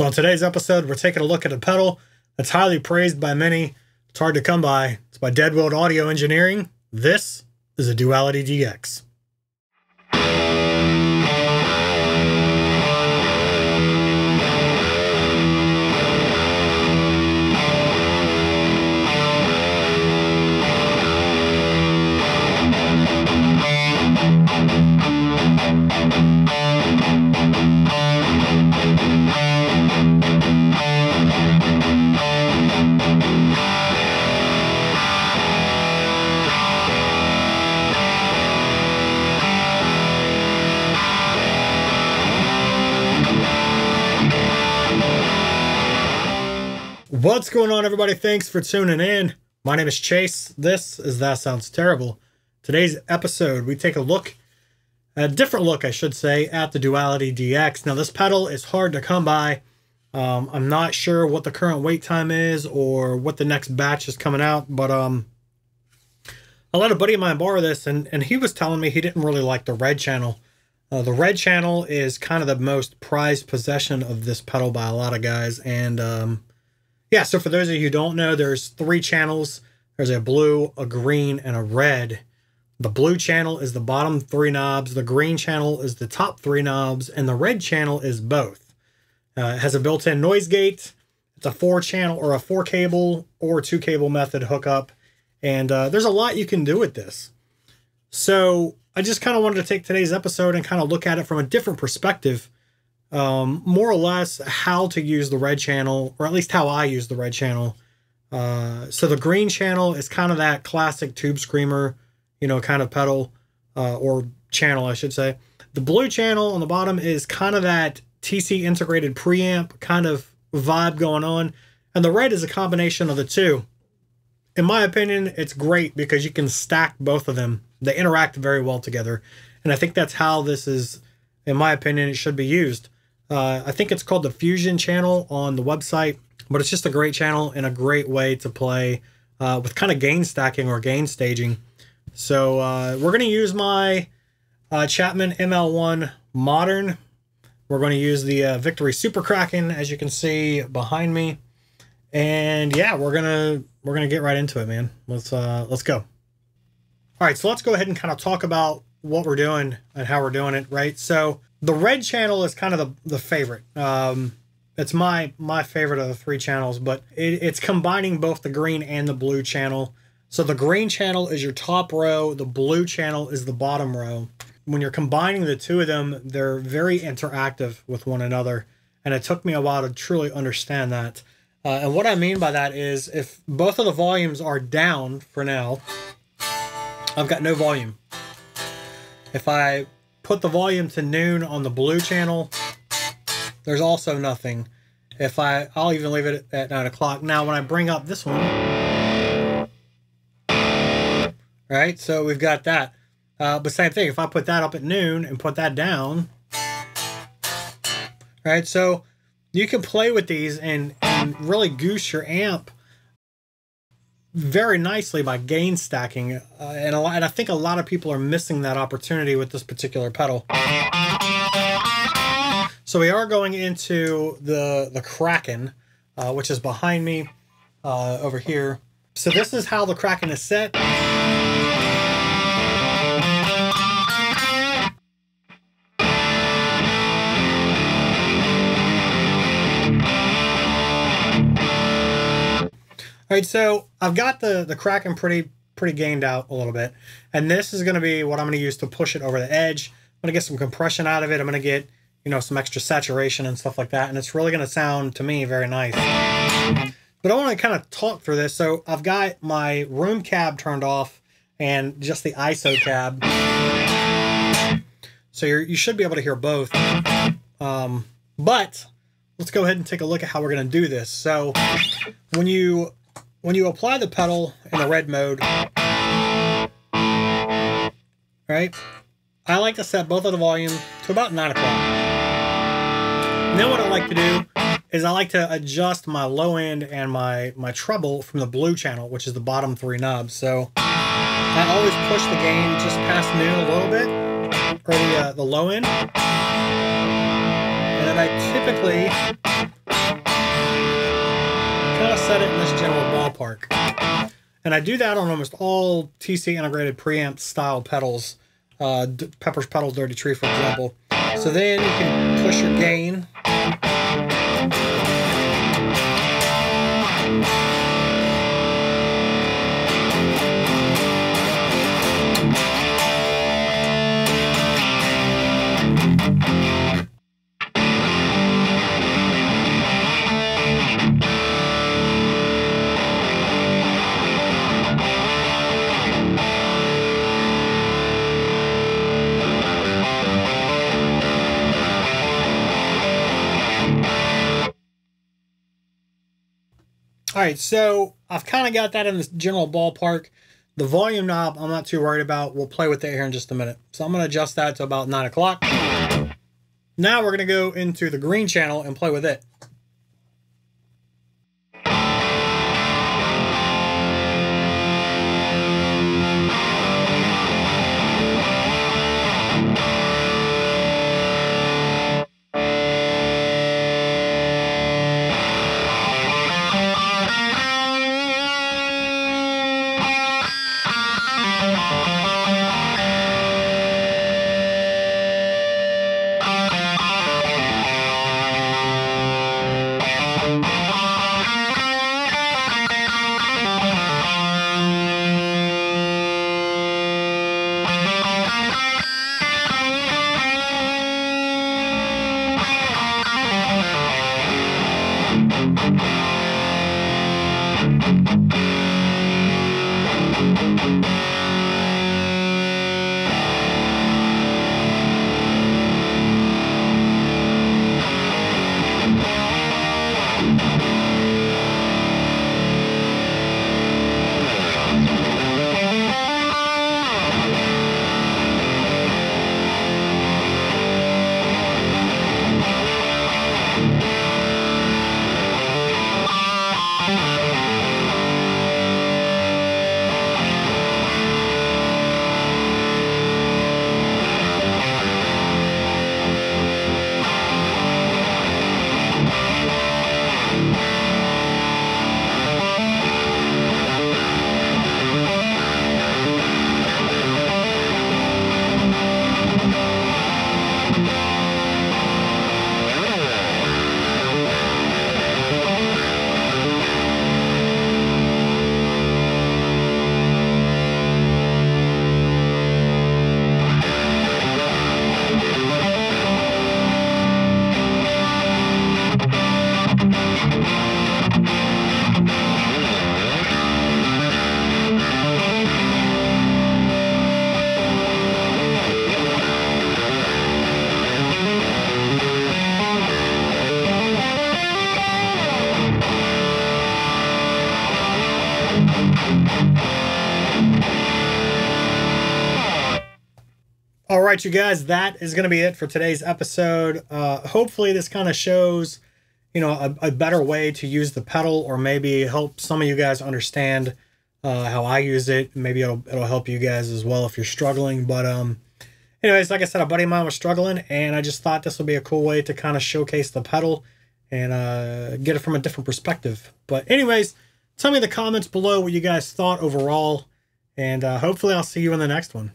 So, on today's episode, we're taking a look at a pedal that's highly praised by many. It's hard to come by. It's by Dead World Audio Engineering. This is a Duality DX. What's going on, everybody? Thanks for tuning in. My name is Chase. This is That Sounds Terrible. Today's episode, we take a look, a different look, I should say, at the Duality DX. Now, this pedal is hard to come by. Um, I'm not sure what the current wait time is or what the next batch is coming out, but um, I let a buddy of mine borrow this, and, and he was telling me he didn't really like the red channel. Uh, the red channel is kind of the most prized possession of this pedal by a lot of guys, and um, yeah, so for those of you who don't know, there's three channels. There's a blue, a green, and a red. The blue channel is the bottom three knobs. The green channel is the top three knobs, and the red channel is both. Uh, it has a built-in noise gate. It's a four channel or a four cable or two cable method hookup. And uh, there's a lot you can do with this. So I just kind of wanted to take today's episode and kind of look at it from a different perspective um, more or less how to use the red channel, or at least how I use the red channel. Uh, so the green channel is kind of that classic tube screamer, you know, kind of pedal uh, or channel, I should say. The blue channel on the bottom is kind of that TC integrated preamp kind of vibe going on. And the red is a combination of the two. In my opinion, it's great because you can stack both of them. They interact very well together. And I think that's how this is, in my opinion, it should be used. Uh, I think it's called the Fusion channel on the website, but it's just a great channel and a great way to play uh, with kind of gain stacking or gain staging. So uh, we're going to use my uh, Chapman ML1 Modern. We're going to use the uh, Victory Super Kraken, as you can see behind me. And yeah, we're gonna we're gonna get right into it, man. Let's uh, let's go. All right, so let's go ahead and kind of talk about what we're doing and how we're doing it, right? So the red channel is kind of the, the favorite. Um, it's my my favorite of the three channels, but it, it's combining both the green and the blue channel. So the green channel is your top row, the blue channel is the bottom row. When you're combining the two of them, they're very interactive with one another, and it took me a while to truly understand that. Uh, and what I mean by that is if both of the volumes are down for now, I've got no volume. If I put the volume to noon on the blue channel, there's also nothing. If I, I'll even leave it at 9 o'clock. Now, when I bring up this one, right, so we've got that. Uh, but same thing, if I put that up at noon and put that down, right, so you can play with these and, and really goose your amp very nicely by gain stacking, uh, and, lot, and I think a lot of people are missing that opportunity with this particular pedal. So we are going into the the Kraken, uh, which is behind me uh, over here. So this is how the Kraken is set. All right, so I've got the, the Kraken pretty pretty gained out a little bit. And this is going to be what I'm going to use to push it over the edge. I'm going to get some compression out of it. I'm going to get, you know, some extra saturation and stuff like that. And it's really going to sound, to me, very nice. But I want to kind of talk through this. So I've got my room cab turned off and just the ISO cab. So you you should be able to hear both. Um, but let's go ahead and take a look at how we're going to do this. So when you when you apply the pedal in the red mode, right, I like to set both of the volume to about 9 o'clock. then what I like to do is I like to adjust my low end and my, my treble from the blue channel, which is the bottom three knobs. So I always push the gain just past noon a little bit, or the, uh, the low end. And then I typically general ballpark. And I do that on almost all TC integrated preamp style pedals, uh, Pepper's Pedal Dirty Tree, for example. So then you can push your gain. All right, so I've kind of got that in the general ballpark. The volume knob, I'm not too worried about. We'll play with it here in just a minute. So I'm going to adjust that to about 9 o'clock. Now we're going to go into the green channel and play with it. All right, you guys, that is going to be it for today's episode. Uh, hopefully, this kind of shows, you know, a, a, better way to use the pedal, or maybe help some of you guys understand uh, how I use it. Maybe it'll it'll help you guys as well if you're struggling. But um, anyways, like I said, a buddy of mine was struggling, and I just thought this would be a cool way to kind of showcase the pedal and uh, get it from a different perspective. But anyways, tell me in the comments below what you guys thought overall, and uh, hopefully I'll see you in the next one.